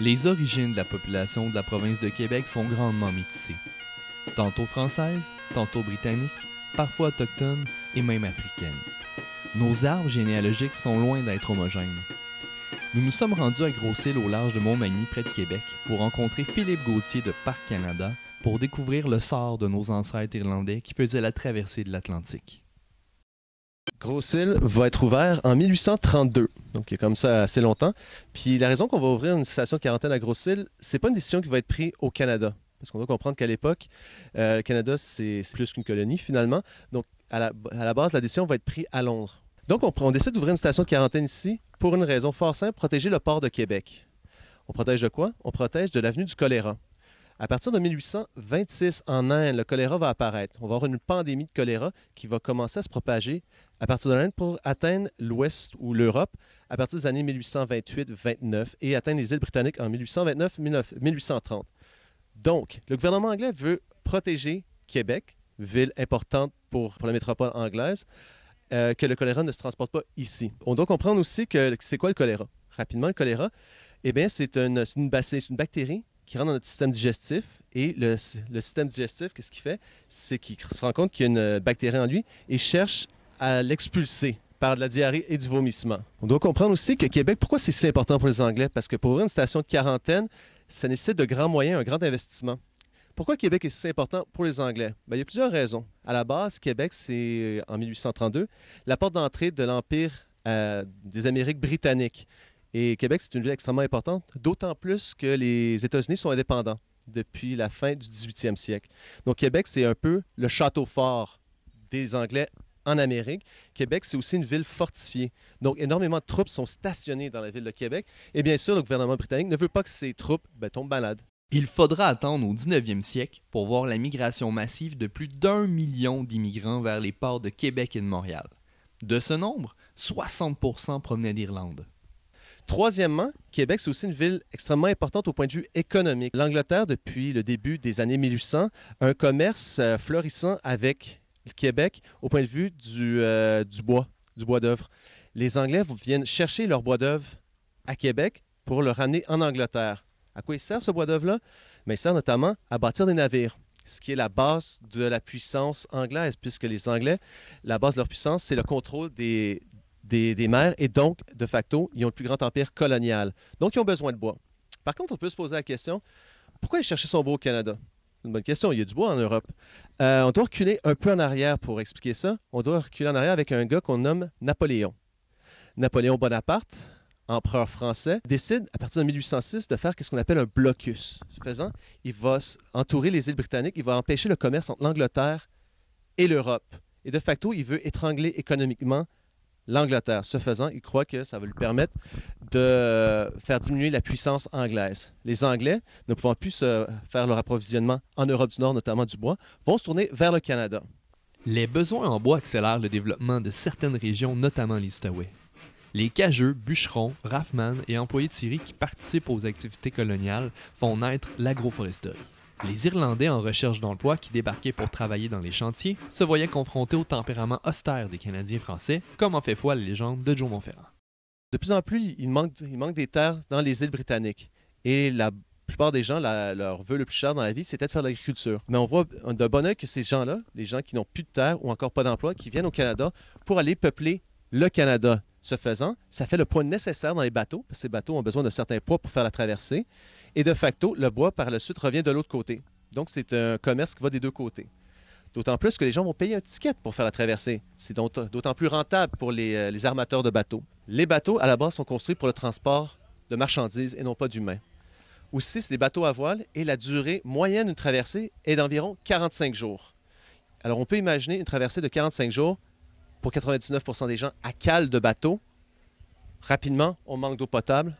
Les origines de la population de la province de Québec sont grandement métissées. Tantôt françaises, tantôt britanniques, parfois autochtones et même africaines. Nos arbres généalogiques sont loin d'être homogènes. Nous nous sommes rendus à Gros-Île au large de Montmagny, près de Québec, pour rencontrer Philippe Gauthier de Parc Canada pour découvrir le sort de nos ancêtres irlandais qui faisaient la traversée de l'Atlantique. Gros-Île va être ouvert en 1832. Donc, il y a comme ça assez longtemps. Puis la raison qu'on va ouvrir une station de quarantaine à Gros-Île, c'est pas une décision qui va être prise au Canada. Parce qu'on doit comprendre qu'à l'époque, euh, le Canada, c'est plus qu'une colonie finalement. Donc, à la, à la base, la décision va être prise à Londres. Donc, on, on décide d'ouvrir une station de quarantaine ici pour une raison fort simple, protéger le port de Québec. On protège de quoi? On protège de l'avenue du choléra. À partir de 1826, en Inde, le choléra va apparaître. On va avoir une pandémie de choléra qui va commencer à se propager à partir de l'Inde pour atteindre l'Ouest ou l'Europe à partir des années 1828-29 et atteindre les îles britanniques en 1829-1830. Donc, le gouvernement anglais veut protéger Québec, ville importante pour, la métropole anglaise, euh, que le choléra ne se transporte pas ici. On doit comprendre aussi que c'est quoi le choléra? Rapidement, le choléra, eh bien, c'est une bactérie qui rentre dans notre système digestif. Et le, système digestif, qu'est-ce qu'il fait? C'est qu'il se rend compte qu'il y a une bactérie en lui et cherche à l'expulser par de la diarrhée et du vomissement. On doit comprendre aussi que Québec, pourquoi c'est si important pour les Anglais? Parce que pour ouvrir une station de quarantaine, ça nécessite de grands moyens, un grand investissement. Pourquoi Québec est si important pour les Anglais? Bien, il y a plusieurs raisons. À la base, Québec, c'est en 1832 la porte d'entrée de l'Empire euh, des Amériques britanniques. Et Québec, c'est une ville extrêmement importante, d'autant plus que les États-Unis sont indépendants depuis la fin du 18e siècle. Donc Québec, c'est un peu le château fort des Anglais en Amérique. Québec, c'est aussi une ville fortifiée. Donc énormément de troupes sont stationnées dans la ville de Québec. Et bien sûr, le gouvernement britannique ne veut pas que ces troupes ben, tombent malades. Il faudra attendre au 19e siècle pour voir la migration massive de plus d'un million d'immigrants vers les ports de Québec et de Montréal. De ce nombre, 60% provenaient d'Irlande. Troisièmement, Québec, c'est aussi une ville extrêmement importante au point de vue économique. L'Angleterre, depuis le début des années 1800, a un commerce euh, florissant avec le Québec au point de vue du, euh, bois, du bois d'œuvre. Les Anglais viennent chercher leur bois d'œuvre à Québec pour le ramener en Angleterre. À quoi il sert ce bois d'œuvre-là? Mais il sert notamment à bâtir des navires, ce qui est la base de la puissance anglaise, puisque les Anglais, la base de leur puissance, c'est le contrôle des, des, des mers et donc, de facto, ils ont le plus grand empire colonial. Donc, ils ont besoin de bois. Par contre, on peut se poser la question, pourquoi aller chercher son bois au Canada? Une bonne question, il y a du bois en Europe. Euh, on doit reculer un peu en arrière pour expliquer ça. On doit reculer en arrière avec un gars qu'on nomme Napoléon. Napoléon Bonaparte, empereur français, décide à partir de 1806 de faire ce qu'on appelle un blocus. Ce faisant, il va entourer les îles britanniques, il va empêcher le commerce entre l'Angleterre et l'Europe. Et de facto, il veut étrangler économiquement l'Angleterre. Ce faisant, il croit que ça va lui permettre de faire diminuer la puissance anglaise. Les Anglais, ne pouvant plus se faire leur approvisionnement en Europe du Nord, notamment du bois, vont se tourner vers le Canada. Les besoins en bois accélèrent le développement de certaines régions, notamment les. Les cageux, bûcherons, rafman et employés de scierie qui participent aux activités coloniales font naître l'agroforesterie. Les Irlandais en recherche d'emploi qui débarquaient pour travailler dans les chantiers se voyaient confrontés au tempérament austère des Canadiens français, comme en fait foi la légende de Joe Montferrand. De plus en plus, il manque, des terres dans les îles britanniques. Et la plupart des gens, leur vœu le plus cher dans la vie, c'était de faire de l'agriculture. Mais on voit de bon oeil que ces gens-là, les gens qui n'ont plus de terre ou encore pas d'emploi, qui viennent au Canada pour aller peupler le Canada. Ce faisant, ça fait le poids nécessaire dans les bateaux, parce que ces bateaux ont besoin de certains poids pour faire la traversée. Et de facto, le bois, par la suite, revient de l'autre côté. Donc, c'est un commerce qui va des deux côtés. D'autant plus que les gens vont payer un ticket pour faire la traversée. C'est d'autant plus rentable pour les, euh, les armateurs de bateaux. Les bateaux, à la base, sont construits pour le transport de marchandises et non pas d'humains. Aussi, c'est des bateaux à voile et la durée moyenne d'une traversée est d'environ 45 jours. Alors, on peut imaginer une traversée de 45 jours pour 99% des gens à cale de bateau. Rapidement, on manque d'eau potable,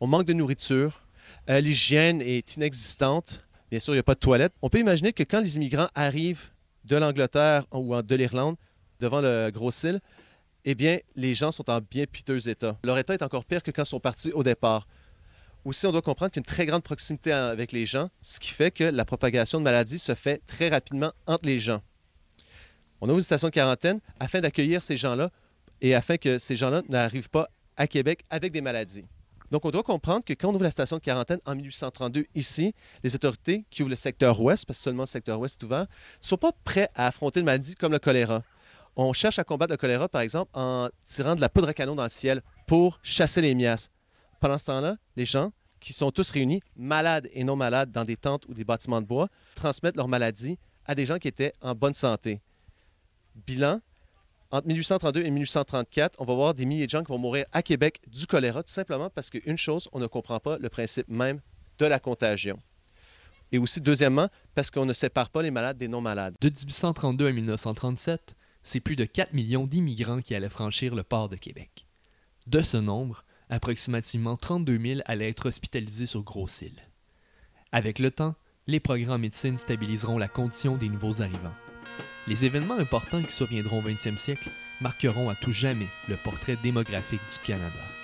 on manque de nourriture, euh, l'hygiène est inexistante. Bien sûr, il n'y a pas de toilette. On peut imaginer que quand les immigrants arrivent de l'Angleterre ou de l'Irlande devant le Gros-Île, eh bien, les gens sont en bien piteux état. Leur état est encore pire que quand ils sont partis au départ. Aussi, on doit comprendre qu'il y a une très grande proximité avec les gens, ce qui fait que la propagation de maladies se fait très rapidement entre les gens. On a une station de quarantaine afin d'accueillir ces gens-là et afin que ces gens-là n'arrivent pas à Québec avec des maladies. Donc, on doit comprendre que quand on ouvre la station de quarantaine en 1832 ici, les autorités qui ouvrent le secteur ouest, parce que seulement le secteur ouest est ouvert, ne sont pas prêts à affronter une maladie comme le choléra. On cherche à combattre le choléra, par exemple, en tirant de la poudre à canon dans le ciel pour chasser les miasmes. Pendant ce temps-là, les gens qui sont tous réunis, malades et non malades, dans des tentes ou des bâtiments de bois, transmettent leur maladie à des gens qui étaient en bonne santé. Bilan, entre 1832 et 1834, on va voir des milliers de gens qui vont mourir à Québec du choléra, tout simplement parce qu'une chose, on ne comprend pas le principe même de la contagion. Et aussi, deuxièmement, parce qu'on ne sépare pas les malades des non-malades. De 1832 à 1937, c'est plus de 4 millions d'immigrants qui allaient franchir le port de Québec. De ce nombre, approximativement 32 000 allaient être hospitalisés sur Gros-Île. Avec le temps, les progrès en médecine stabiliseront la condition des nouveaux arrivants. Les événements importants qui surviendront au 20e siècle marqueront à tout jamais le portrait démographique du Canada.